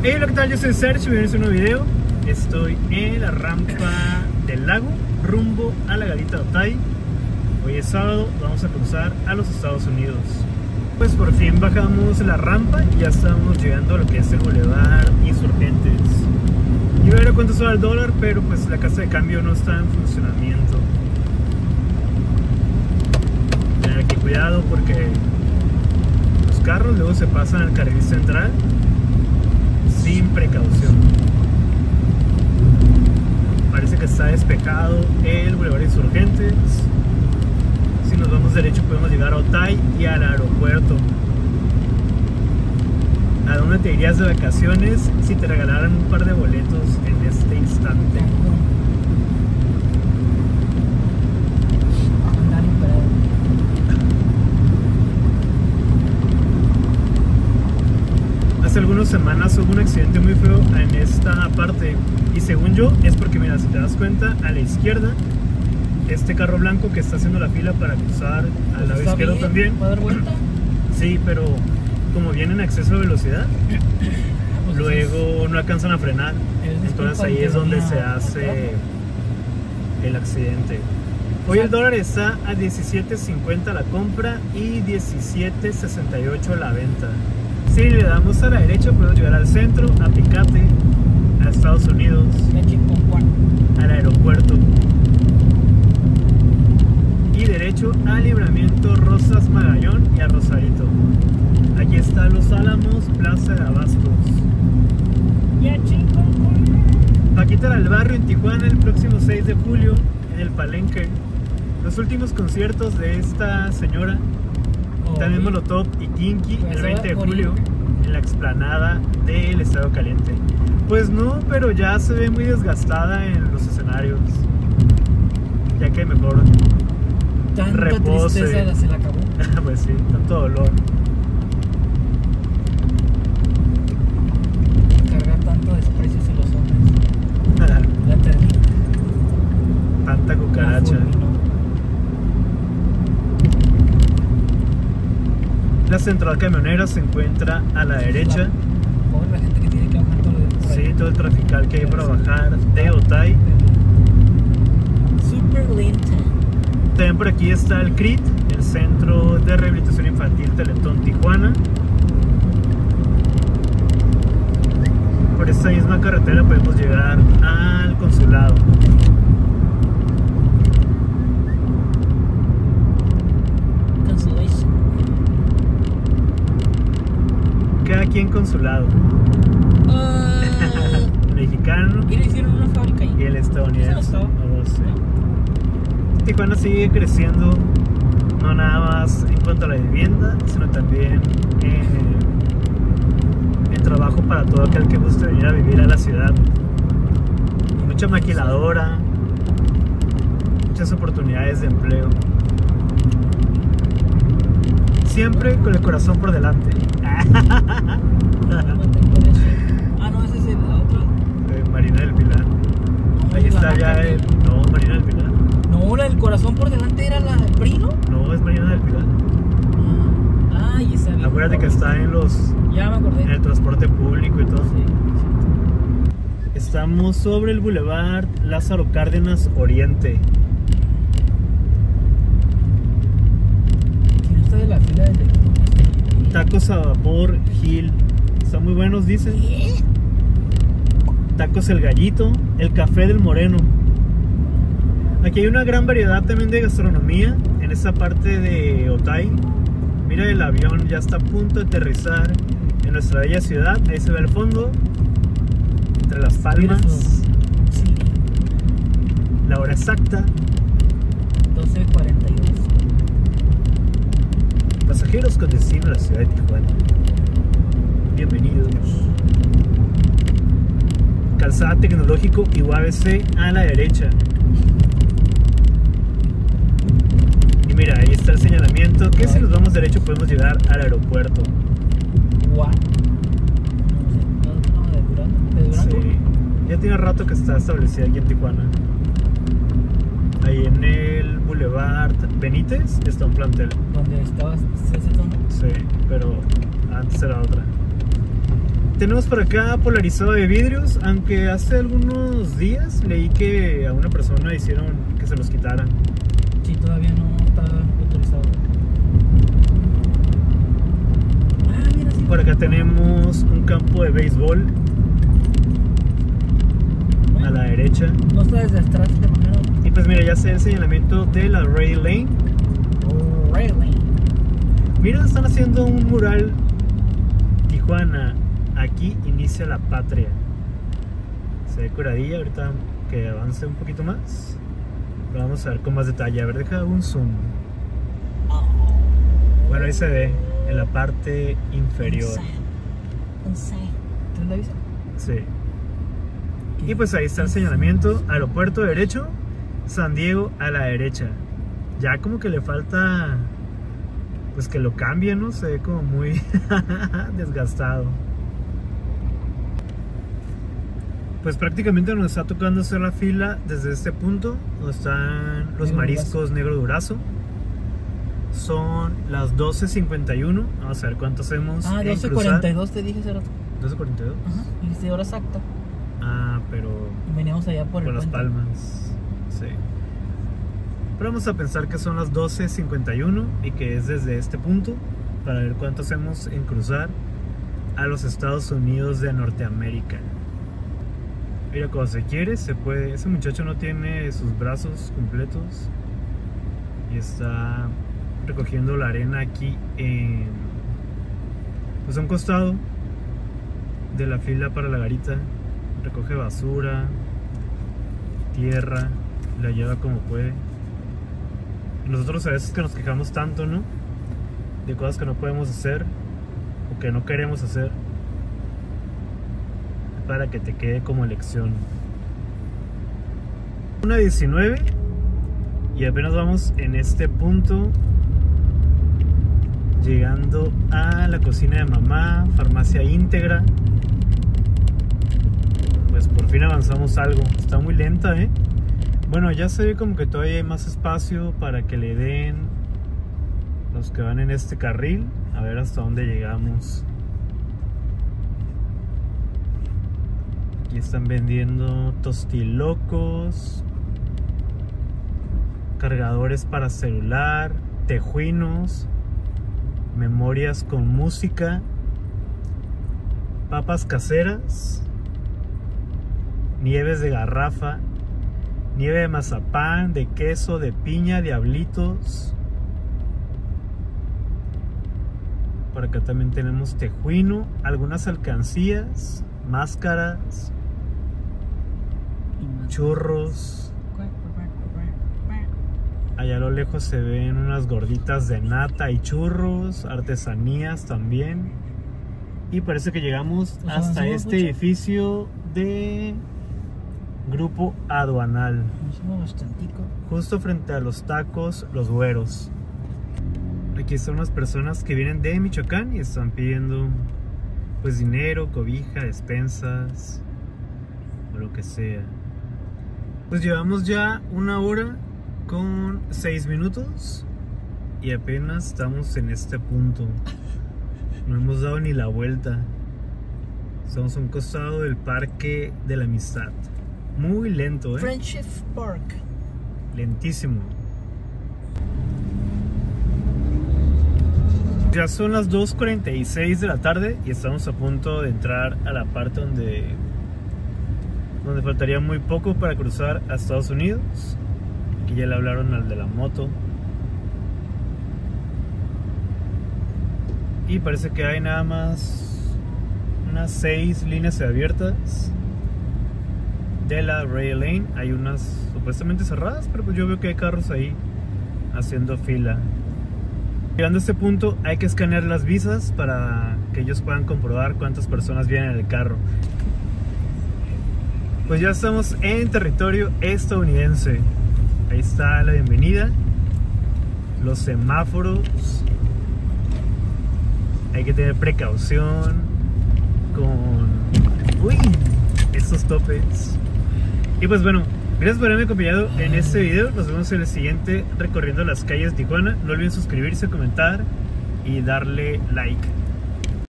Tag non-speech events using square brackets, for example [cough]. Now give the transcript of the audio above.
Hey, hola, ¿qué tal? Yo soy Sergio bienvenidos a un nuevo video. Estoy en la rampa del lago, rumbo a la garita de Otay. Hoy es sábado, vamos a cruzar a los Estados Unidos. Pues por fin bajamos la rampa y ya estamos llegando a lo que es el Boulevard Insurgentes. Yo a ver cuánto sale el dólar, pero pues la casa de cambio no está en funcionamiento. Tener aquí cuidado porque los carros luego se pasan al carril central sin precaución. Parece que está despejado el Boulevard Insurgentes. Si nos vamos derecho podemos llegar a Otay y al aeropuerto. ¿A dónde te irías de vacaciones si te regalaran un par de boletos en este instante? Hace algunas semanas hubo un accidente muy feo en esta parte y según yo es porque mira, si te das cuenta a la izquierda este carro blanco que está haciendo la fila para cruzar al lado Está izquierdo bien, también. ¿Va a dar vuelta? Sí, pero como viene en exceso de velocidad, Pues [coughs] luego no alcanzan a frenar. Es Entonces ahí es donde se hace el accidente. Hoy el dólar está a 17.50 la compra y 17.68 la venta. Si le damos a la derecha podemos llegar al centro, a Picate, a Estados Unidos, al aeropuerto. Y derecho a Libramiento Rosas Magallón y a Rosarito. Aquí está Los Álamos, Plaza de Abastos. Ya chico. Paquita del Barrio en Tijuana el próximo 6 de julio en el Palenque. Los últimos conciertos de esta señora, también Molotov y Kinky, el se va 20 de julio en la explanada del Estado Caliente. Pues no, pero ya se ve muy desgastada en los escenarios. Ya que mejor, Tanta Repose. tristeza se la acabó. [laughs] pues sí, tanto dolor. Cargar tanto desprecio hacia los hombres. [laughs] La. Tanta cucaracha. La central camionera se encuentra a la derecha. Pobre la gente que tiene que bajar todo ahí. Sí, todo el trafical que hay para bajar de Otay. Super lenta. También por aquí está el CRIT, el Centro de Rehabilitación Infantil Teletón Tijuana. Por esta misma carretera podemos llegar al consulado. Queda aquí en consulado. Ah, [laughs] El mexicano y le hicieron una fábrica ahí. y el estadounidense. No. No. Tijuana sigue creciendo, no nada más en cuanto a la vivienda, sino también en, en trabajo para todo aquel que guste venir a vivir a la ciudad. Mucha maquiladora, muchas oportunidades de empleo. Siempre con el corazón por delante. De. Ah, no, ese es el otro. Eh, Marina del Pilar. Ahí está ya el. No, Marina del Pilar. No, la del corazón por delante era la del Prino. No, es Marina del Pilar. Ah, y esa. Acuérdate que está en los Ya me acordé. en el transporte público y todo. Sí, Estamos sobre el Boulevard Lázaro Cárdenas Oriente. ¿Quién está de la fila del Tacos a vapor Gil. Están muy buenos, dicen. Tacos El Gallito, el Café del Moreno. Aquí hay una gran variedad también de gastronomía en esta parte de Otay. Mira el avión, ya está a punto de aterrizar en nuestra bella ciudad. Ahí se ve al fondo, entre las palmas, Sí, la hora exacta. 12.42. Pasajeros con destino a la ciudad de Tijuana. Bienvenidos. Calzada tecnológico y UABC a la derecha. Y mira, ahí está el señalamiento que si nos vamos derecho podemos llegar al aeropuerto. Sí. Ya tiene rato que está establecida aquí en Tijuana. Ahí en el Boulevard Benítez está un plantel. Donde estabas tono. Sí, pero antes era otra. Tenemos por acá polarizado de vidrios, aunque hace algunos días leí que a una persona hicieron que se los quitaran. Sí, todavía no está autorizado. Ah, mira, sí. Por acá tenemos un campo de béisbol a la derecha. No está desde atrás de manera. Y pues mira, ya sé el señalamiento de la Ray Lane. Really? Mira, están haciendo un mural Tijuana. Aquí inicia la patria. Se ve curadilla, ahorita que avance un poquito más. Lo vamos a ver con más detalle. A ver, deja un zoom. Bueno, ahí se ve en la parte inferior. ¿Tienes la visa? Sí. Y pues ahí está el señalamiento. Aeropuerto derecho, San Diego a la derecha. Ya como que le falta pues que lo cambie, ¿no? Se ve como muy [laughs] desgastado. Pues prácticamente nos está tocando hacer la fila desde este punto, donde están los mariscos negro durazo. Son las 12.51. Vamos a ver cuánto hacemos. Ah, en cruzar. 12.42 te dije hace rato. 12.42. Ajá. Y dice hora exacta. Ah, pero Y veníamos allá por por el las puente. palmas. Pero vamos a pensar que son las 12.51 y que es desde este punto para ver cuánto hacemos en cruzar a los Estados Unidos de Norteamérica. Mira, cuando se quiere, se puede. Ese muchacho no tiene sus brazos completos y está recogiendo la arena aquí en. Pues un costado de la fila para la garita. Recoge basura, tierra, la lleva como puede. Nosotros a veces que nos quejamos tanto, ¿no? De cosas que no podemos hacer o que no queremos hacer para que te quede como lección. Una 19 y apenas vamos en este punto llegando a la cocina de mamá, farmacia íntegra. Pues por fin avanzamos algo. Está muy lenta, ¿eh? Bueno, ya se ve como que todavía hay más espacio para que le den los que van en este carril. A ver hasta dónde llegamos. Aquí están vendiendo tostilocos, cargadores para celular, tejuinos, memorias con música, papas caseras, nieves de garrafa, nieve de mazapán, de queso, de piña, diablitos. Por acá también tenemos tejuino, algunas alcancías, máscaras, churros. Allá a lo lejos se ven unas gorditas de nata y churros, artesanías también. Y parece que llegamos Pues hasta este edificio de Grupo Aduanal, justo frente a los tacos Los Güeros. Aquí son unas personas que vienen de Michoacán y están pidiendo pues dinero, cobija, despensas o lo que sea. Pues llevamos ya una hora con seis minutos y apenas estamos en este punto. No hemos dado ni la vuelta. Estamos a un costado del parque de la amistad. Muy lento, ¿eh? Friendship Park. Lentísimo. Ya son las 2.46 de la tarde y estamos a punto de entrar a la parte donde, donde faltaría muy poco para cruzar a Estados Unidos. Aquí ya le hablaron al de la moto. Y parece que hay nada más unas 6 líneas abiertas de la Rail Lane. Hay unas supuestamente cerradas, pero pues yo veo que hay carros ahí haciendo fila. Llegando a este punto hay que escanear las visas para que ellos puedan comprobar cuántas personas vienen en el carro. Pues ya estamos en territorio estadounidense. Ahí está la bienvenida. Los semáforos. Hay que tener precaución con... Uy, estos topes. Y pues bueno, gracias por haberme acompañado en este video. Nos vemos en el siguiente recorriendo las calles de Tijuana. No olviden suscribirse, comentar y darle like.